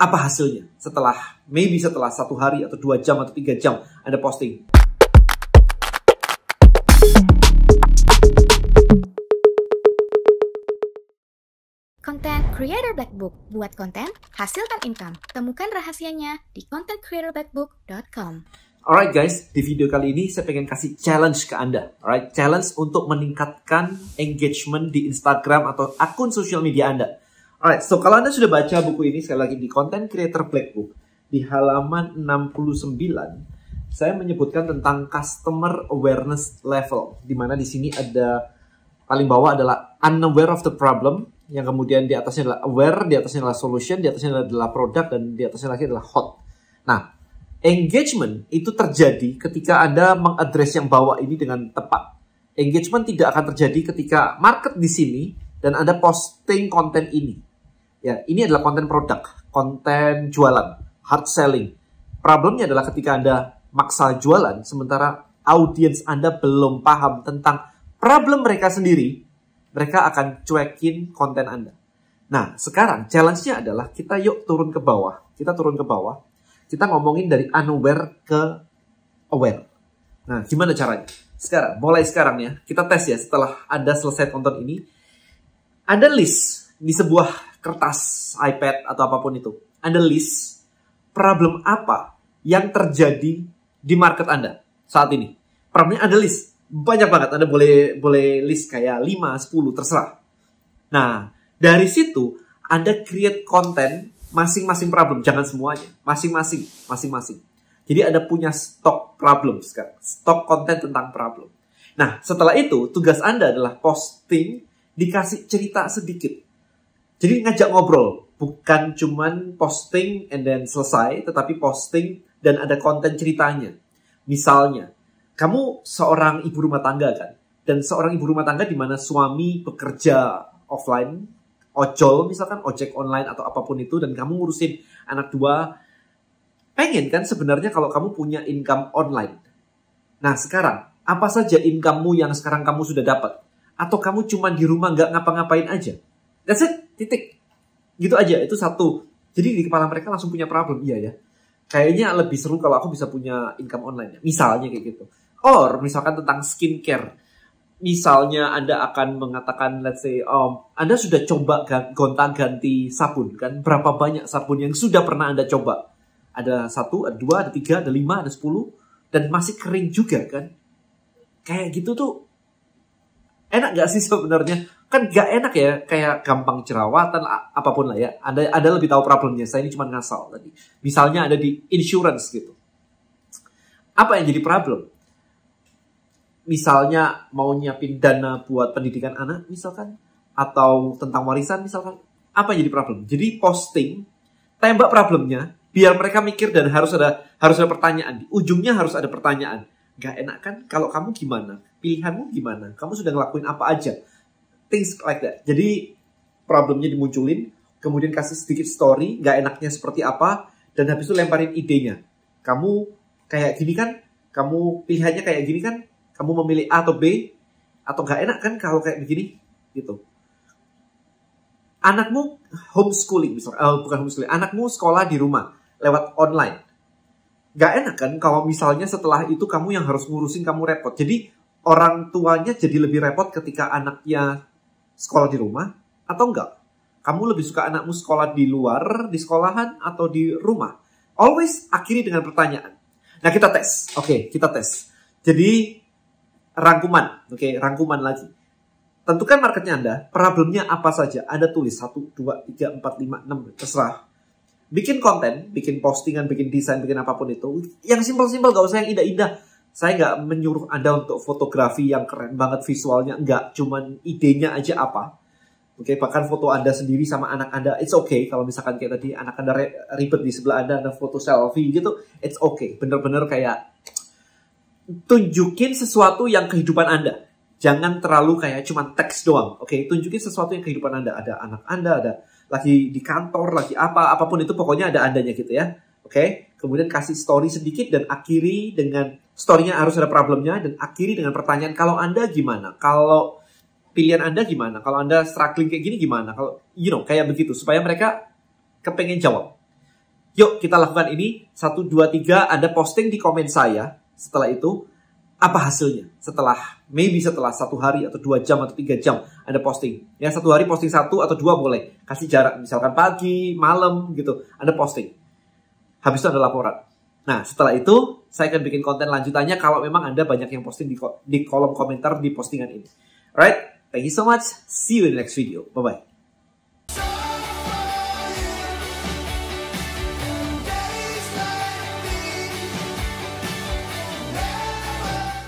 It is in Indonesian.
apa hasilnya setelah maybe setelah satu hari atau dua jam atau tiga jam Anda posting. Konten Creator Black Book. Buat konten, hasilkan income. Temukan rahasianya di contentcreatorblackbook.com. Alright guys, di video kali ini saya pengen kasih challenge ke Anda. Alright, challenge untuk meningkatkan engagement di Instagram atau akun sosial media Anda. Alright, so kalau Anda sudah baca buku ini sekali lagi di Content Creator Black Book di halaman 69, saya menyebutkan tentang customer awareness level di mana di sini ada paling bawah adalah unaware of the problem, yang kemudian di atasnya adalah aware, di atasnya adalah solution, di atasnya adalah product dan di atasnya lagi adalah hot. Nah, engagement itu terjadi ketika Anda mengadres yang bawah ini dengan tepat. Engagement tidak akan terjadi ketika market di sini dan Anda posting konten ini. Ya, ini adalah konten produk, konten jualan, hard selling. Problemnya adalah ketika Anda maksa jualan, sementara audiens Anda belum paham tentang problem mereka sendiri, mereka akan cuekin konten Anda. Nah, sekarang challenge-nya adalah kita yuk turun ke bawah. Kita turun ke bawah. Kita ngomongin dari unaware ke aware. Nah, gimana caranya? Sekarang, mulai sekarang ya, kita tes ya setelah Anda selesai tonton ini. Ada list di sebuah kertas, iPad, atau apa pun itu. Anda list problem apa yang terjadi di market Anda saat ini. Problemnya ada list. Banyak banget. Anda boleh boleh list kayak 5, 10, terserah. Nah, dari situ Anda create konten masing-masing problem. Jangan semuanya. Masing-masing. Masing-masing. Jadi Anda punya stok problem sekarang. Stok konten tentang problem. Nah, setelah itu tugas Anda adalah posting dikasih cerita sedikit jadi ngajak ngobrol, bukan cuman posting and then selesai, tetapi posting dan ada konten ceritanya. Misalnya, kamu seorang ibu rumah tangga kan, dan seorang ibu rumah tangga di mana suami bekerja offline, ojol misalkan, ojek online atau apa pun itu, dan kamu ngurusin anak dua, pengen kan sebenarnya kalau kamu punya income online. Nah sekarang, apa saja income-mu yang sekarang kamu sudah dapat? Atau kamu cuma di rumah nggak ngapa-ngapain aja? That's it titik. Gitu aja itu satu. Jadi di kepala mereka langsung punya problem iya ya. Kayaknya lebih seru kalau aku bisa punya income online misalnya kayak gitu. Or misalkan tentang skincare. Misalnya Anda akan mengatakan let's say um, Anda sudah coba gonta-ganti sabun kan? Berapa banyak sabun yang sudah pernah Anda coba? Ada satu ada dua ada tiga ada lima ada sepuluh. Dan masih kering juga kan? Kayak gitu tuh enak gak sih sebenarnya? Kan gak enak ya kayak gampang jerawatan apa pun lah ya. Ada ada lebih tahu problemnya. Saya ini cuma ngasal tadi. Misalnya ada di insurance gitu. Apa yang jadi problem? Misalnya mau nyiapin dana buat pendidikan anak misalkan. Atau tentang warisan misalkan. Apa yang jadi problem? Jadi posting tembak problemnya biar mereka mikir dan harus ada harus ada pertanyaan. Di ujungnya harus ada pertanyaan. Gak enak kan? Kalau kamu gimana pilihanmu gimana kamu sudah ngelakuin apa aja things like that. Jadi problemnya dimunculin, kemudian kasih sedikit story, nggak enaknya seperti apa, dan habis itu lemparin idenya. Kamu kayak gini kan, kamu pilihannya kayak gini kan, kamu memilih A atau B, atau nggak enak kan kalau kayak begini, gitu. Anakmu homeschooling, misalnya, uh, bukan homeschooling, anakmu sekolah di rumah lewat online. Gak enak kan kalau misalnya setelah itu kamu yang harus ngurusin kamu repot. Jadi orang tuanya jadi lebih repot ketika anaknya sekolah di rumah atau enggak? Kamu lebih suka anakmu sekolah di luar, di sekolahan, atau di rumah? Always akhiri dengan pertanyaan. Nah kita tes, oke okay, kita tes. Jadi rangkuman, oke okay, rangkuman lagi. Tentukan marketnya Anda, problemnya apa saja. Anda tulis 1, 2, 3, 4, 5, 6, terserah. Bikin konten, bikin postingan, bikin desain, bikin apa pun itu. Yang simpel-simpel, gak usah yang indah-indah saya nggak menyuruh Anda untuk fotografi yang keren banget visualnya, nggak. Cuman idenya aja apa. Oke, okay, bahkan foto Anda sendiri sama anak Anda, it's okay. Kalau misalkan kayak tadi anak Anda ribet di sebelah Anda, Anda foto selfie gitu, it's okay. Bener-bener kayak tunjukin sesuatu yang kehidupan Anda. Jangan terlalu kayak cuman teks doang. Oke, okay? tunjukin sesuatu yang kehidupan Anda. Ada anak Anda, ada lagi di kantor, lagi apa, apa pun itu pokoknya ada Andanya gitu ya. Oke, okay? kemudian kasih story sedikit dan akhiri dengan story-nya harus ada problemnya dan akhiri dengan pertanyaan kalau Anda gimana? Kalau pilihan Anda gimana? Kalau Anda struggling kayak gini gimana? Kalau you know kayak begitu supaya mereka kepengen jawab. Yuk kita lakukan ini. Satu, dua, tiga. Anda posting di komen saya. Setelah itu, apa hasilnya? Setelah, maybe setelah satu hari atau dua jam atau tiga jam Anda posting. Ya satu hari posting satu atau dua boleh. Kasih jarak, misalkan pagi, malam gitu. Anda posting. Habis itu ada laporan. Nah, setelah itu saya akan bikin konten lanjutannya kalau memang Anda banyak yang posting di, kolom komentar di postingan ini. Alright, thank you so much. See you in the next video. Bye-bye.